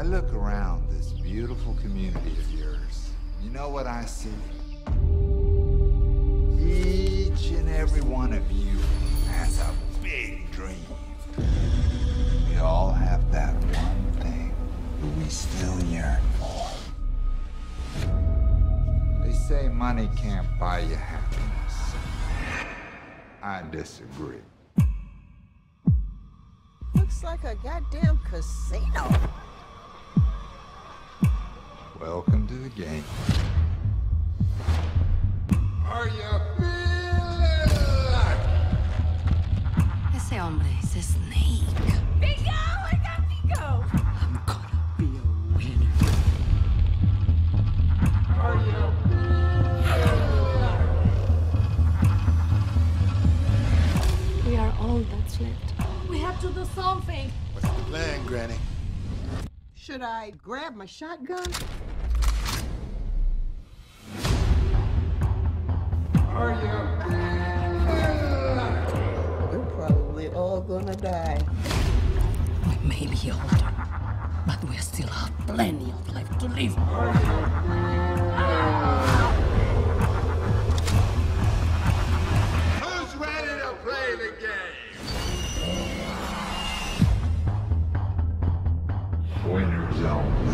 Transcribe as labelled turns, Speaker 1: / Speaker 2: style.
Speaker 1: I look around this beautiful community of yours. You know what I see? Each and every one of you has a big dream. We all have that one thing that we still yearn for. They say money can't buy you happiness. I disagree.
Speaker 2: Looks like a goddamn casino.
Speaker 1: Welcome to the game. Are you feeling like
Speaker 3: Ese hombre is a snake.
Speaker 2: Bingo! I got bingo!
Speaker 3: I'm gonna be a winner.
Speaker 1: Are you feeling like
Speaker 4: We are all that's left. We have to do something.
Speaker 5: What's the plan, Granny?
Speaker 2: Should I grab my shotgun? gonna die.
Speaker 3: We may be older, but we still have plenty of life to live.
Speaker 1: Who's ready to play the game? Winner's out.